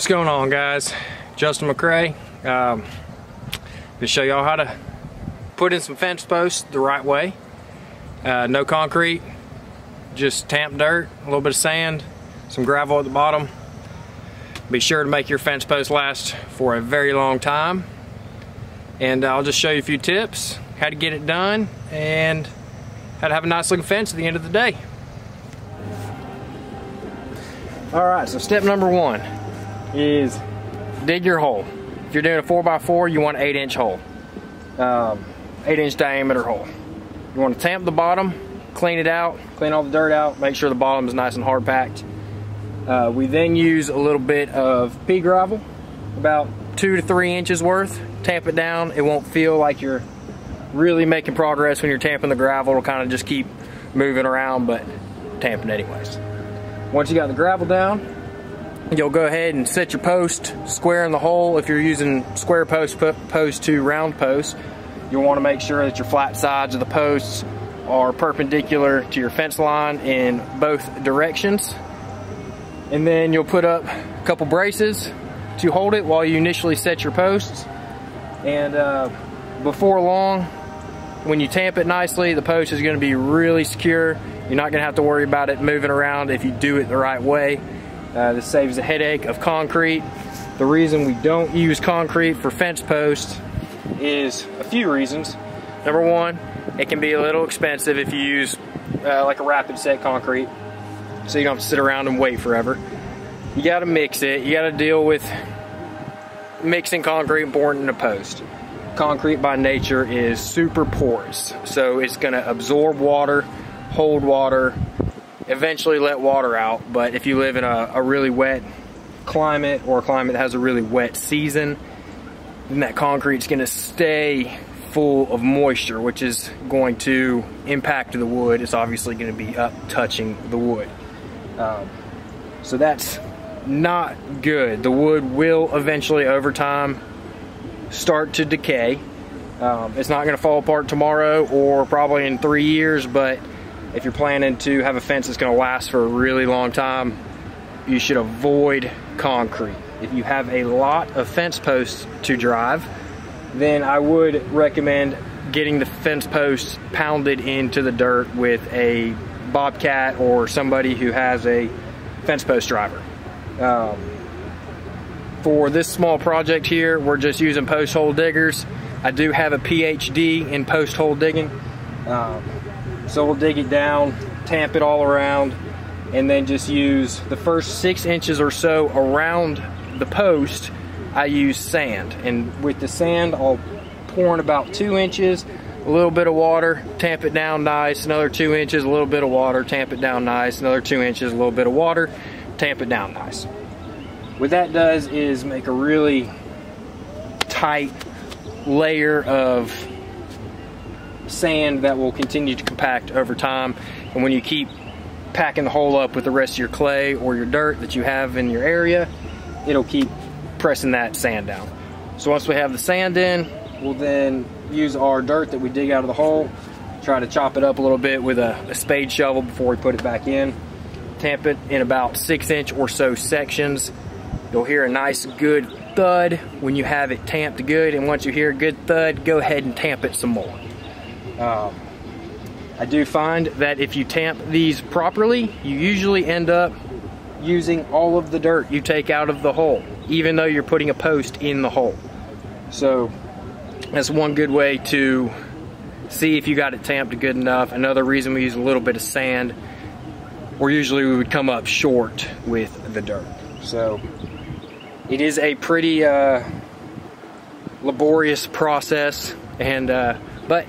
What's going on guys? Justin McRae. Um, to show y'all how to put in some fence posts the right way. Uh, no concrete, just tamp dirt, a little bit of sand, some gravel at the bottom. Be sure to make your fence post last for a very long time. And I'll just show you a few tips, how to get it done, and how to have a nice looking fence at the end of the day. All right, so step number one is dig your hole. If you're doing a 4x4, you want an 8 inch hole. Um, 8 inch diameter hole. You want to tamp the bottom, clean it out, clean all the dirt out, make sure the bottom is nice and hard packed. Uh, we then use a little bit of pea gravel, about two to three inches worth. Tamp it down. It won't feel like you're really making progress when you're tamping the gravel. It'll kind of just keep moving around, but tamping anyways. Once you got the gravel down, you'll go ahead and set your post square in the hole. If you're using square post post to round post, you'll want to make sure that your flat sides of the posts are perpendicular to your fence line in both directions. And then you'll put up a couple braces to hold it while you initially set your posts. And uh, before long, when you tamp it nicely, the post is gonna be really secure. You're not gonna have to worry about it moving around if you do it the right way. Uh, this saves the headache of concrete. The reason we don't use concrete for fence posts is a few reasons. Number one, it can be a little expensive if you use uh, like a rapid set concrete, so you don't have to sit around and wait forever. You gotta mix it, you gotta deal with mixing concrete important in a post. Concrete by nature is super porous, so it's gonna absorb water, hold water, eventually let water out. But if you live in a, a really wet climate or a climate that has a really wet season, then that concrete's gonna stay full of moisture, which is going to impact the wood. It's obviously gonna be up touching the wood. Um, so that's not good. The wood will eventually, over time, start to decay. Um, it's not gonna fall apart tomorrow or probably in three years, but if you're planning to have a fence that's gonna last for a really long time, you should avoid concrete. If you have a lot of fence posts to drive, then I would recommend getting the fence posts pounded into the dirt with a bobcat or somebody who has a fence post driver. Um, for this small project here, we're just using post hole diggers. I do have a PhD in post hole digging. Um, so we'll dig it down, tamp it all around, and then just use the first six inches or so around the post, I use sand. And with the sand, I'll pour in about two inches, a little bit of water, tamp it down nice, another two inches, a little bit of water, tamp it down nice, another two inches, a little bit of water, tamp it down nice. What that does is make a really tight layer of sand that will continue to compact over time. And when you keep packing the hole up with the rest of your clay or your dirt that you have in your area, it'll keep pressing that sand down. So once we have the sand in, we'll then use our dirt that we dig out of the hole, try to chop it up a little bit with a, a spade shovel before we put it back in. Tamp it in about six inch or so sections. You'll hear a nice good thud when you have it tamped good and once you hear a good thud, go ahead and tamp it some more. Um, I do find that if you tamp these properly, you usually end up using all of the dirt you take out of the hole, even though you're putting a post in the hole. So that's one good way to see if you got it tamped good enough. Another reason we use a little bit of sand, or usually we would come up short with the dirt. So it is a pretty uh, laborious process, and uh, but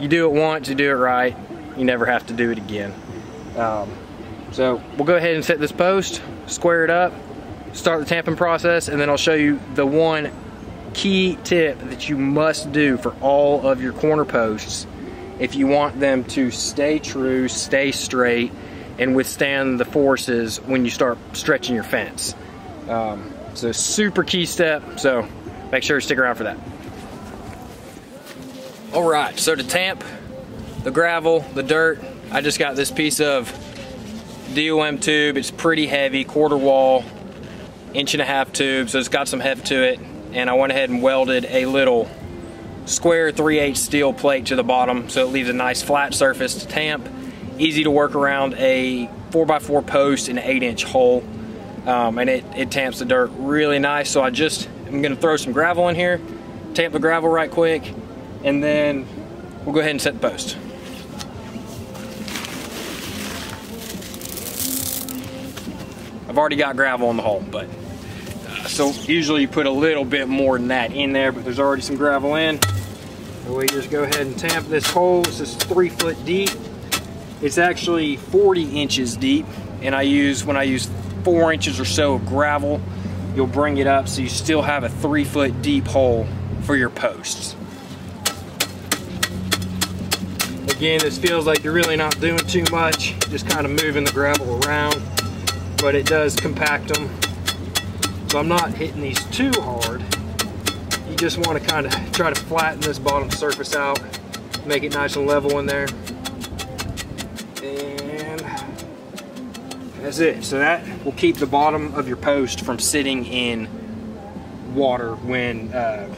you do it once, you do it right, you never have to do it again. Um, so we'll go ahead and set this post, square it up, start the tamping process, and then I'll show you the one key tip that you must do for all of your corner posts if you want them to stay true, stay straight, and withstand the forces when you start stretching your fence. Um, a super key step, so make sure to stick around for that. All right, so to tamp the gravel, the dirt, I just got this piece of DOM tube. It's pretty heavy, quarter wall. inch and a half tube, so it's got some heft to it. And I went ahead and welded a little square 3 8 steel plate to the bottom so it leaves a nice flat surface to tamp. Easy to work around a 4x4 post and 8 inch hole. Um, and it, it tamps the dirt really nice. So I just, I'm gonna throw some gravel in here, tamp the gravel right quick, and then we'll go ahead and set the post. I've already got gravel in the hole, but uh, so usually you put a little bit more than that in there, but there's already some gravel in. So we just go ahead and tamp this hole. This is three foot deep. It's actually 40 inches deep, and I use, when I use four inches or so of gravel, you'll bring it up so you still have a three foot deep hole for your posts. Again, this feels like you're really not doing too much, just kind of moving the gravel around but it does compact them. So I'm not hitting these too hard. You just want to kind of try to flatten this bottom surface out, make it nice and level in there. And that's it. So that will keep the bottom of your post from sitting in water when uh,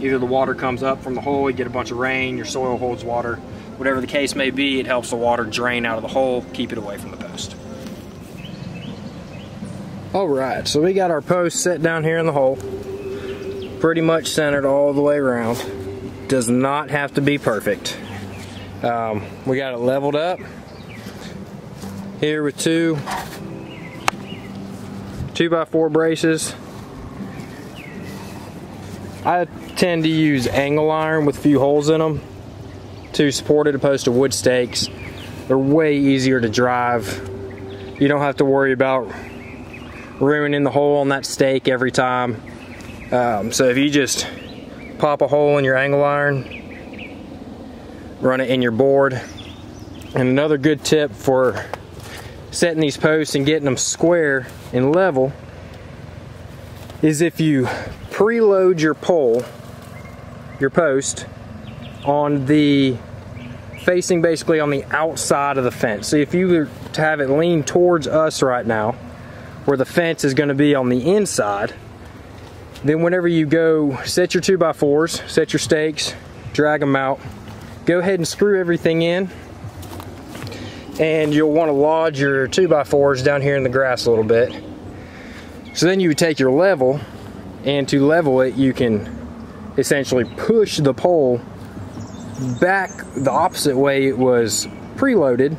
either the water comes up from the hole, you get a bunch of rain, your soil holds water, whatever the case may be, it helps the water drain out of the hole, keep it away from the post. All right, so we got our post set down here in the hole. Pretty much centered all the way around. Does not have to be perfect. Um, we got it leveled up. Here with two two by four braces. I tend to use angle iron with a few holes in them to support it opposed to wood stakes. They're way easier to drive. You don't have to worry about ruining the hole on that stake every time. Um, so if you just pop a hole in your angle iron, run it in your board. And another good tip for setting these posts and getting them square and level is if you preload your pole, your post, on the facing basically on the outside of the fence. So if you were to have it lean towards us right now, where the fence is going to be on the inside. Then whenever you go set your 2x4s, set your stakes, drag them out, go ahead and screw everything in. And you'll want to lodge your 2x4s down here in the grass a little bit. So then you would take your level, and to level it, you can essentially push the pole back the opposite way it was preloaded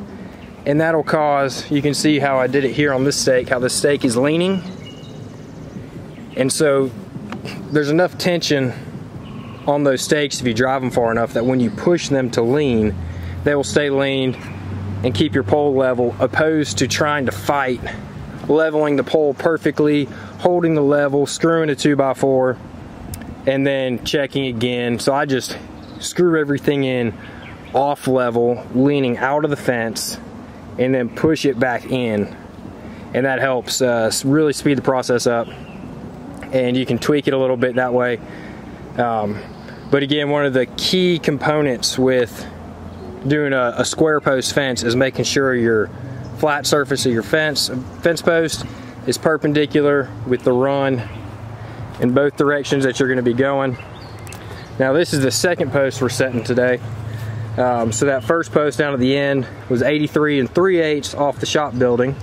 and that'll cause, you can see how I did it here on this stake, how the stake is leaning. And so there's enough tension on those stakes if you drive them far enough that when you push them to lean, they will stay lean and keep your pole level opposed to trying to fight leveling the pole perfectly, holding the level, screwing a 2x4, and then checking again. So I just screw everything in off level, leaning out of the fence, and then push it back in. And that helps uh, really speed the process up. And you can tweak it a little bit that way. Um, but again, one of the key components with doing a, a, square post fence is making sure your flat surface of your fence fence post is perpendicular with the run in both directions that you're going to be going. Now this is the second post we're setting today. Um, so that first post down at the end was 83 and 3 eighths off the shop building.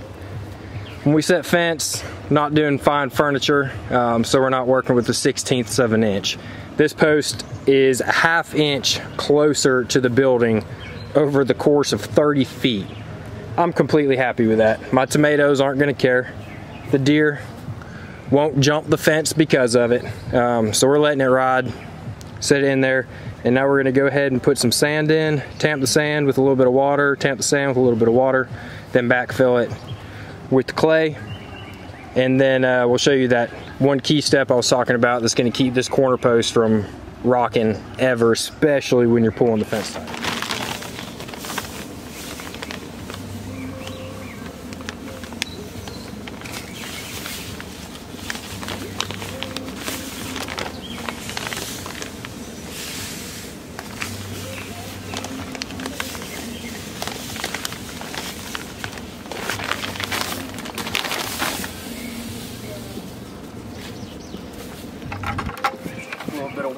When we set fence, not doing fine furniture, um, so we're not working with the 16ths of an inch. This post is a half inch closer to the building over the course of 30 feet. I'm completely happy with that. My tomatoes aren't gonna care. The deer won't jump the fence because of it. Um, so we're letting it ride, set it in there. And now we're gonna go ahead and put some sand in, tamp the sand with a little bit of water, tamp the sand with a little bit of water, then backfill it with the clay. And then uh, we'll show you that one key step I was talking about that's gonna keep this corner post from rocking ever, especially when you're pulling the fence tight.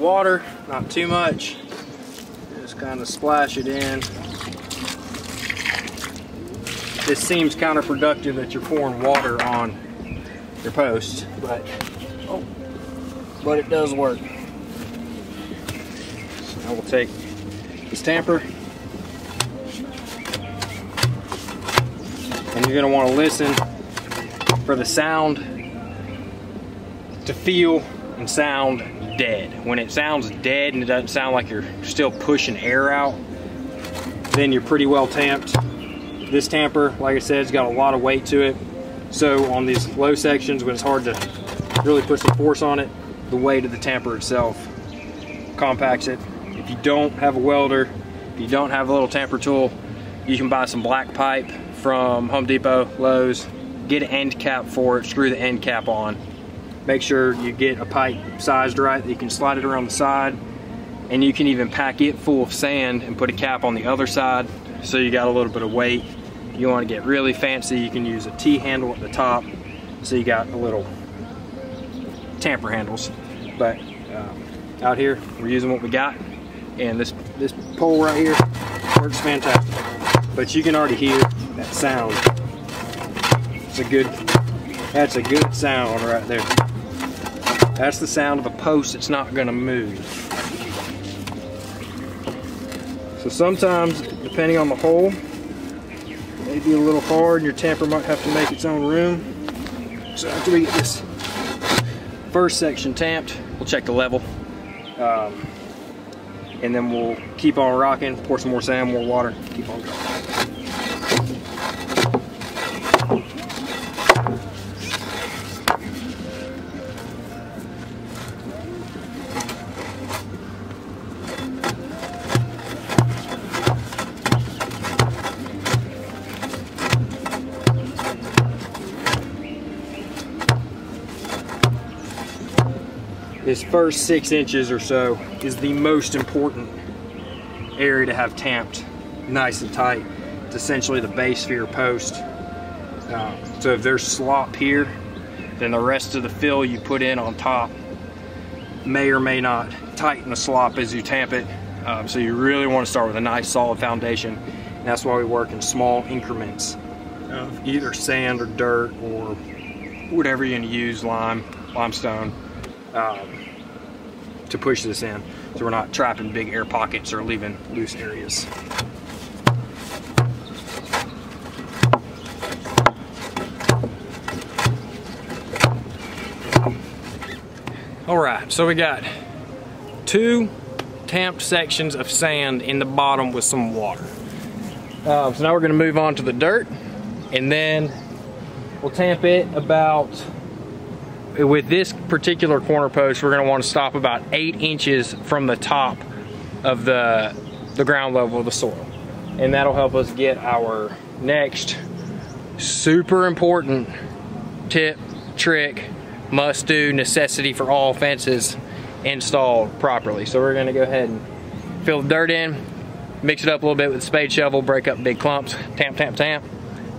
Water, not too much. Just kind of splash it in. This seems counterproductive that you're pouring water on your post, but oh, but it does work. So I will take this tamper and you're going to want to listen for the sound to feel and sound dead. When it sounds dead and it doesn't sound like you're still pushing air out, then you're pretty well tamped. This tamper, like I said, has got a lot of weight to it. So on these low sections, when it's hard to really put some force on it, the weight of the tamper itself compacts it. If you don't have a welder, if you don't have a little tamper tool, you can buy some black pipe from Home Depot, Lowe's, get an end cap for it, screw the end cap on. Make sure you get a pipe sized right that you can slide it around the side and you can even pack it full of sand and put a cap on the other side so you got a little bit of weight. You want to get really fancy, you can use a T-handle at the top so you got a little tamper handles. But um, out here, we're using what we got and this, this pole right here works fantastic. But you can already hear that sound. It's a good, that's a good sound right there. That's the sound of a post that's not gonna move. So sometimes, depending on the hole, it may be a little hard and your tamper might have to make its own room. So after we get this first section tamped, we'll check the level. Um, and then we'll keep on rocking, pour some more sand, more water, keep on going. First six inches or so is the most important area to have tamped nice and tight. It's essentially the base for your post. Uh, so if there's slop here, then the rest of the fill you put in on top may or may not tighten the slop as you tamp it. Um, so you really want to start with a nice solid foundation. And that's why we work in small increments of either sand or dirt or whatever you're going to use, lime, limestone um, to push this in so we're not trapping big air pockets or leaving loose areas. All right, so we got two tamped sections of sand in the bottom with some water. Uh, so now we're gonna move on to the dirt and then we'll tamp it about with this particular corner post, we're gonna wanna stop about eight inches from the top of the, the ground level of the soil. And that'll help us get our next super important tip, trick, must do, necessity for all fences installed properly. So we're gonna go ahead and fill the dirt in, mix it up a little bit with spade shovel, break up big clumps, tamp, tamp, tamp,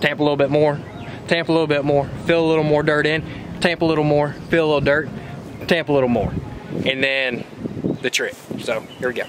tamp a little bit more, tamp a little bit more, fill a little more dirt in, tamp a little more, fill a little dirt, tamp a little more. And then the trip. So here we go.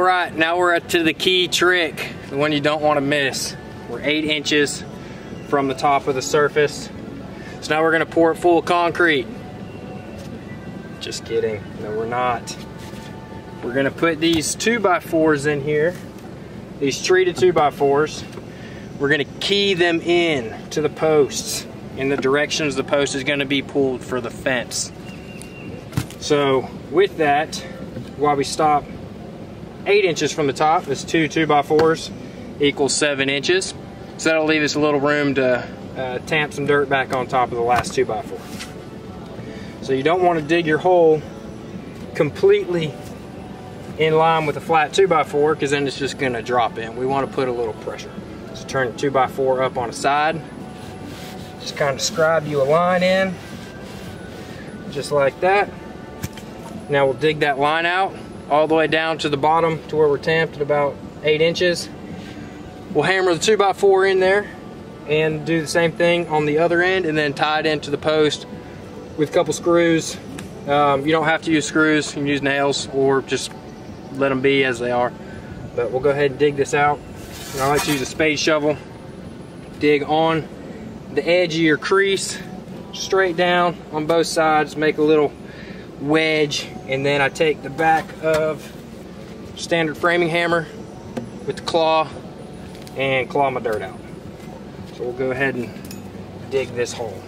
All right, now we're up to the key trick, the one you don't want to miss. We're eight inches from the top of the surface. So now we're gonna pour it full of concrete. Just kidding, no we're not. We're gonna put these two by fours in here, these treated two by fours. We're gonna key them in to the posts in the directions the post is gonna be pulled for the fence. So with that, while we stop eight inches from the top, this two two by fours equals seven inches. So that'll leave us a little room to uh, tamp some dirt back on top of the last two by four. So you don't want to dig your hole completely in line with a flat two by four because then it's just going to drop in. We want to put a little pressure. So turn the two by four up on a side. Just kind of scribe you a line in, just like that. Now we'll dig that line out all the way down to the bottom to where we're tamped at about eight inches. We'll hammer the 2x4 in there and do the same thing on the other end and then tie it into the post with a couple screws. Um, you don't have to use screws, you can use nails or just let them be as they are. But we'll go ahead and dig this out. And I like to use a spade shovel. Dig on the edge of your crease, straight down on both sides, make a little wedge, and then I take the back of standard framing hammer with the claw and claw my dirt out. So we'll go ahead and dig this hole.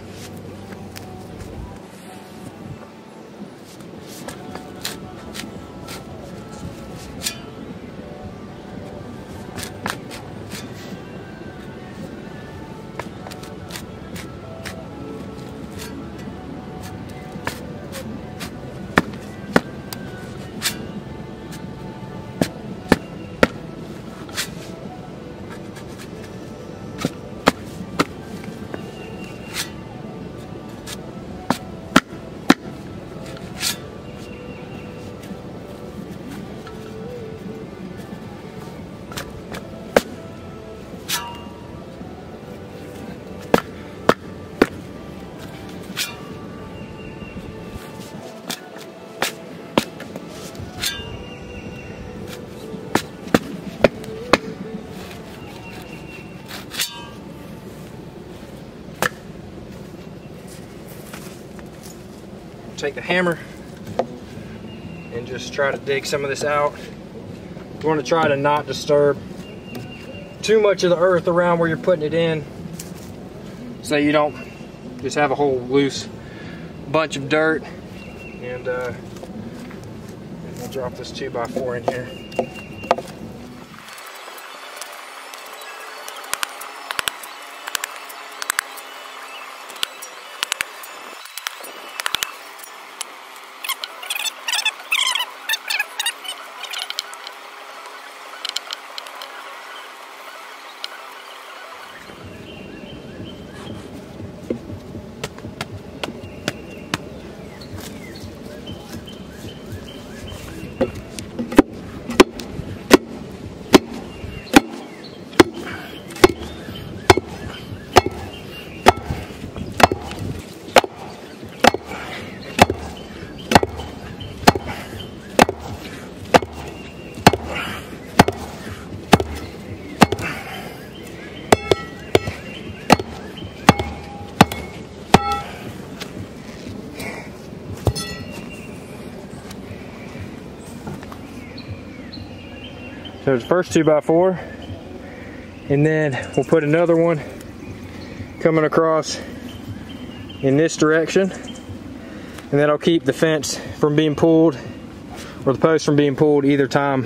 Take the hammer and just try to dig some of this out. You want to try to not disturb too much of the earth around where you're putting it in so you don't just have a whole loose bunch of dirt and, uh, we'll drop this 2x4 in here. So the first two by four, and then we'll put another one coming across in this direction, and that'll keep the fence from being pulled or the post from being pulled either time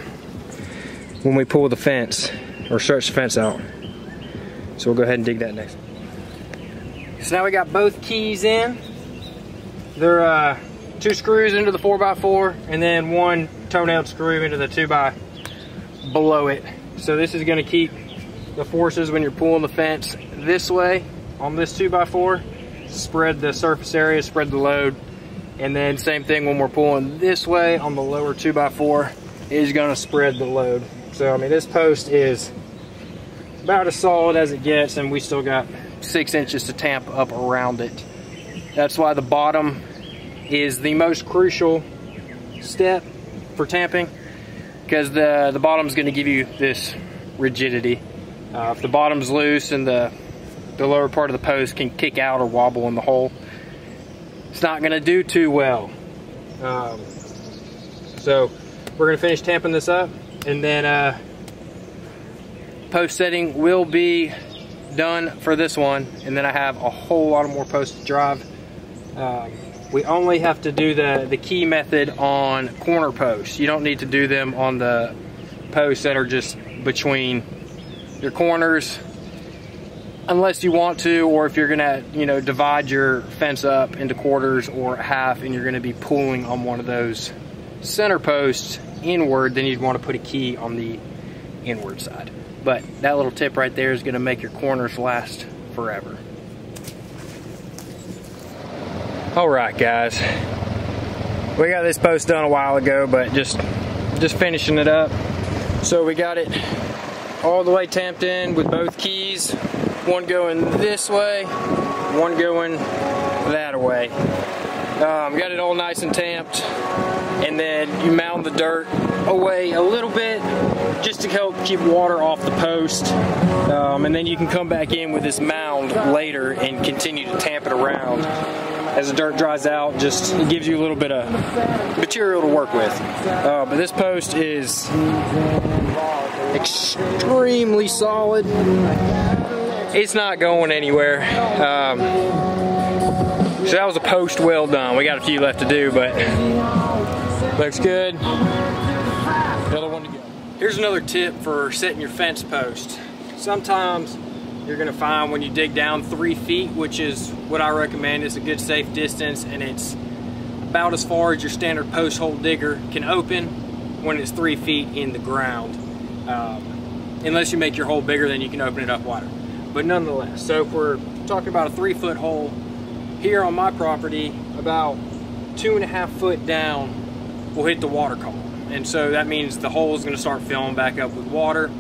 when we pull the fence or stretch the fence out. So we'll go ahead and dig that next. So now we got both keys in. They're uh, two screws into the 4x4 and then one toenail screw into the 2x below it. So this is gonna keep the forces when you're pulling the fence this way on this 2x4, spread the surface area, spread the load. And then same thing when we're pulling this way on the lower 2x4 is gonna spread the load. So I mean this post is about as solid as it gets and we still got six inches to tamp up around it. That's why the bottom is the most crucial step for tamping because the, the bottom's gonna give you this rigidity. Uh, if the bottom's loose and the, the lower part of the post can kick out or wobble in the hole, it's not gonna do too well. Um, so we're gonna finish tamping this up and then uh, post setting will be done for this one and then I have a whole lot of more posts to drive. Um, we only have to do the, the key method on corner posts. You don't need to do them on the posts that are just between your corners unless you want to or if you're gonna you know divide your fence up into quarters or half and you're gonna be pulling on one of those center posts inward then you'd want to put a key on the inward side but that little tip right there is gonna make your corners last forever all right guys. We got this post done a while ago but just just finishing it up. So we got it all the way tamped in with both keys. One going this way one going that way. Um, got it all nice and tamped. And then you mound the dirt away a little bit just to help keep water off the post. Um, and then you can come back in with this mound later and continue to tamp it around as the dirt dries out just gives you a little bit of material to work with. Uh, but this post is extremely solid. It's not going anywhere. Um, so that was a post well done. We got a few left to do but looks good. Another one to go. Here's another tip for setting your fence post. Sometimes you're gonna find when you dig down three feet, which is what I recommend. It's a good safe distance and it's about as far as your standard post hole digger can open when it's three feet in the ground. Um, unless you make your hole bigger, then you can open it up wider. But nonetheless, so if we're talking about a three foot hole, here on my property, about two and a half foot down, will hit the water column. And so that means the hole is gonna start filling back up with water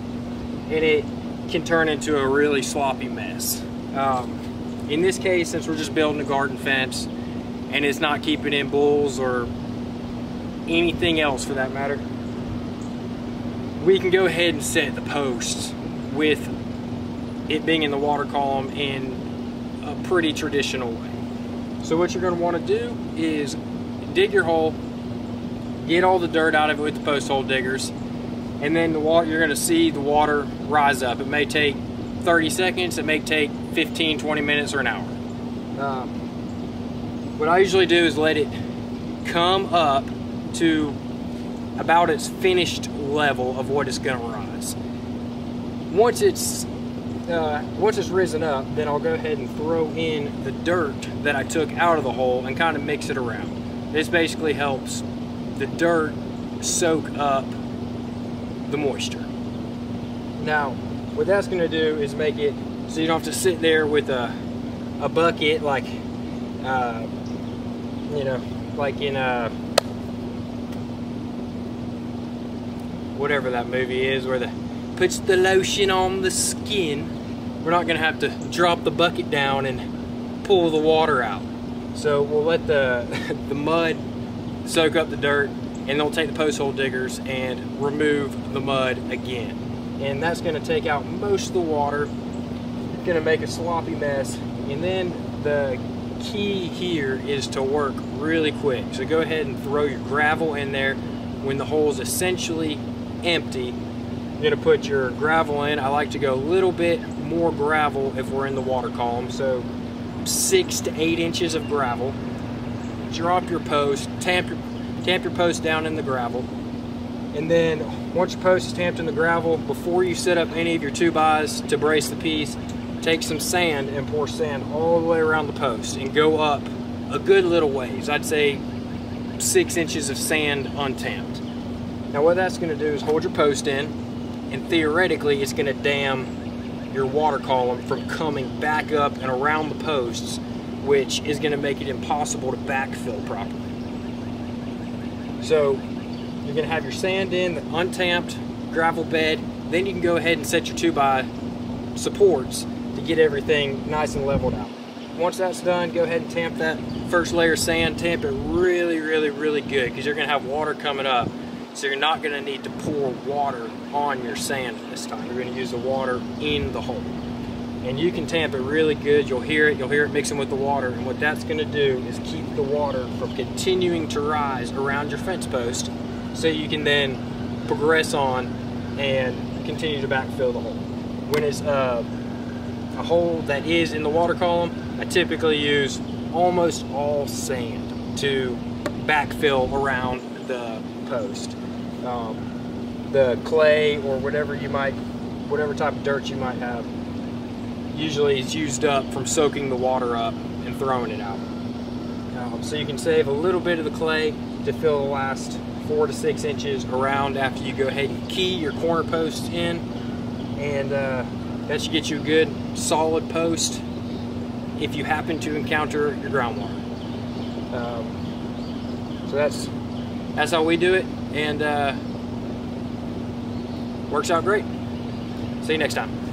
and it can turn into a really sloppy mess. Um, in this case, since we're just building a garden fence and it's not keeping in bulls or anything else for that matter, we can go ahead and set the posts with it being in the water column in a pretty traditional way. So what you're gonna wanna do is dig your hole, get all the dirt out of it with the post hole diggers, and then the water you're going to see the water rise up. It may take 30 seconds it may take 15 20 minutes or an hour. Um, what I usually do is let it come up to about its finished level of what it's going to rise. Once it's uh, once it's risen up then I'll go ahead and throw in the dirt that I took out of the hole and kind of mix it around. This basically helps the dirt soak up the moisture. Now, what that's going to do is make it so you don't have to sit there with a, a bucket like, uh, you know, like in a, uh, whatever that movie is where the puts the lotion on the skin. We're not going to have to drop the bucket down and pull the water out. So we'll let the, the mud soak up the dirt and they'll take the post hole diggers and remove the mud again. And that's gonna take out most of the water, gonna make a sloppy mess. And then the key here is to work really quick. So go ahead and throw your gravel in there when the hole is essentially empty. You're gonna put your gravel in. I like to go a little bit more gravel if we're in the water column. So six to eight inches of gravel. Drop your post, tamp your tamp your post down in the gravel. And then once your post is tamped in the gravel, before you set up any of your two bys to brace the piece, take some sand and pour sand all the way around the post and go up a good little ways. I'd say six inches of sand untamped. Now what that's gonna do is hold your post in and theoretically it's gonna dam your water column from coming back up and around the posts, which is gonna make it impossible to backfill properly. So you're gonna have your sand in, the untamped gravel bed, then you can go ahead and set your two by supports to get everything nice and leveled out. Once that's done, go ahead and tamp that first layer of sand, tamp it really, really, really good because you're gonna have water coming up. So you're not gonna need to pour water on your sand this time. You're gonna use the water in the hole. And you can tamp it really good. You'll hear it, you'll hear it mixing with the water. And what that's gonna do is keep the water from continuing to rise around your fence post so you can then progress on and continue to backfill the hole. When it's uh, a hole that is in the water column, I typically use almost all sand to backfill around the post. Um, the clay or whatever you might, whatever type of dirt you might have, usually it's used up from soaking the water up and throwing it out. Um, so you can save a little bit of the clay to fill the last four to six inches around after you go ahead and key your corner posts in and uh, that should get you a good solid post if you happen to encounter your groundwater. Um, so that's that's how we do it and uh, works out great. See you next time.